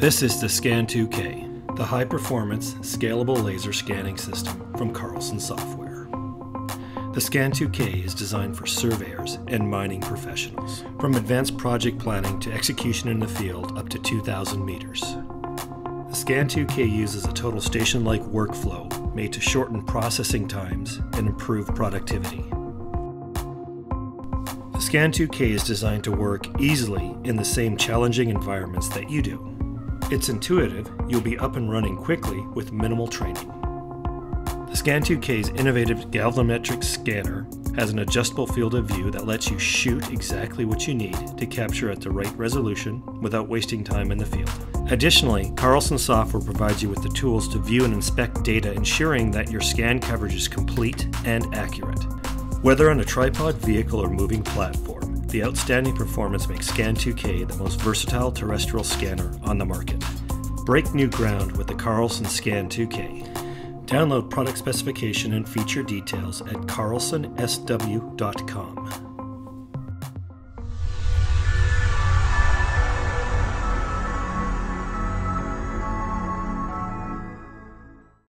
This is the Scan 2K, the high performance, scalable laser scanning system from Carlson Software. The Scan 2K is designed for surveyors and mining professionals, from advanced project planning to execution in the field up to 2,000 meters. The Scan 2K uses a total station like workflow made to shorten processing times and improve productivity. The Scan 2K is designed to work easily in the same challenging environments that you do. It's intuitive, you'll be up and running quickly with minimal training. The Scan2K's innovative galvanometric scanner has an adjustable field of view that lets you shoot exactly what you need to capture at the right resolution without wasting time in the field. Additionally, Carlson Software provides you with the tools to view and inspect data ensuring that your scan coverage is complete and accurate. Whether on a tripod vehicle or moving platform, the outstanding performance makes Scan2K the most versatile terrestrial scanner on the market. Break new ground with the Carlson Scan2K. Download product specification and feature details at carlsonsw.com.